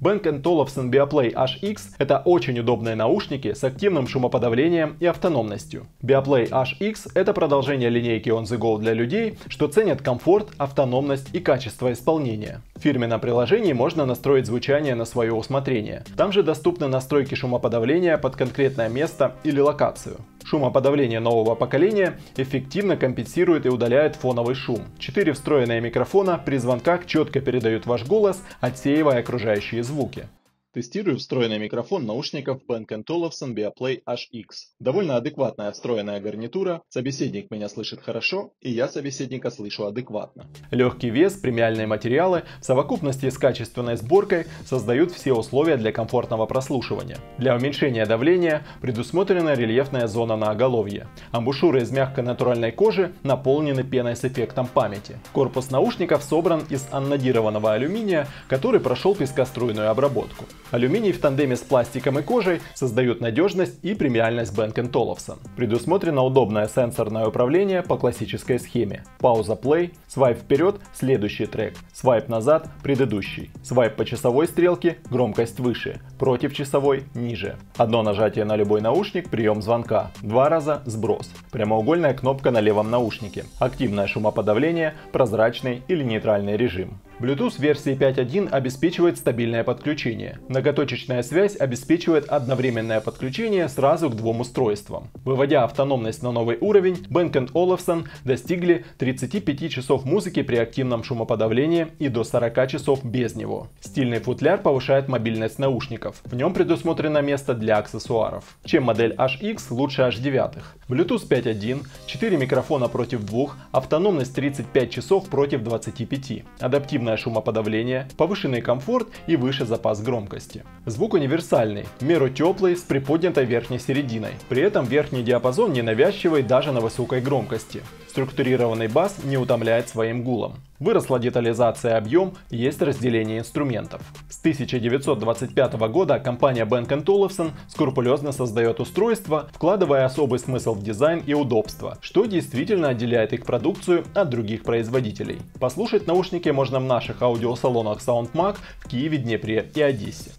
Bang Olufsen Beoplay HX – это очень удобные наушники с активным шумоподавлением и автономностью. Beoplay HX – это продолжение линейки On The Go для людей, что ценят комфорт, автономность и качество исполнения. В фирменном приложении можно настроить звучание на свое усмотрение. Там же доступны настройки шумоподавления под конкретное место или локацию. Шумоподавление нового поколения эффективно компенсирует и удаляет фоновый шум. Четыре встроенные микрофона при звонках четко передают ваш голос, отсеивая окружающие звуки. Тестирую встроенный микрофон наушников Bang Olufsen Beoplay HX. Довольно адекватная встроенная гарнитура, собеседник меня слышит хорошо, и я собеседника слышу адекватно. Легкий вес, премиальные материалы в совокупности с качественной сборкой создают все условия для комфортного прослушивания. Для уменьшения давления предусмотрена рельефная зона на оголовье. Амбушюры из мягкой натуральной кожи наполнены пеной с эффектом памяти. Корпус наушников собран из аннодированного алюминия, который прошел пескоструйную обработку. Алюминий в тандеме с пластиком и кожей создают надежность и премиальность Bang Olufsen. Предусмотрено удобное сенсорное управление по классической схеме. Пауза play, свайп вперед, следующий трек, свайп назад, предыдущий, свайп по часовой стрелке, громкость выше, против часовой ниже. Одно нажатие на любой наушник, прием звонка, два раза сброс, прямоугольная кнопка на левом наушнике, активное шумоподавление, прозрачный или нейтральный режим. Bluetooth версии 5.1 обеспечивает стабильное подключение. Многоточечная связь обеспечивает одновременное подключение сразу к двум устройствам. Выводя автономность на новый уровень, Bang Olufsen достигли 35 часов музыки при активном шумоподавлении и до 40 часов без него. Стильный футляр повышает мобильность наушников. В нем предусмотрено место для аксессуаров. Чем модель HX лучше H9. Bluetooth 5.1, 4 микрофона против 2, автономность 35 часов против 25. Адаптивная эффективное шумоподавление, повышенный комфорт и выше запас громкости. Звук универсальный, меру теплый, с приподнятой верхней серединой. При этом верхний диапазон ненавязчивый даже на высокой громкости. Структурированный бас не утомляет своим гулом. Выросла детализация объем, есть разделение инструментов. С 1925 года компания Bang Olufsen скрупулезно создает устройства, вкладывая особый смысл в дизайн и удобство, что действительно отделяет их продукцию от других производителей. Послушать наушники можно в наших аудиосалонах SoundMag в Киеве, Днепре и Одессе.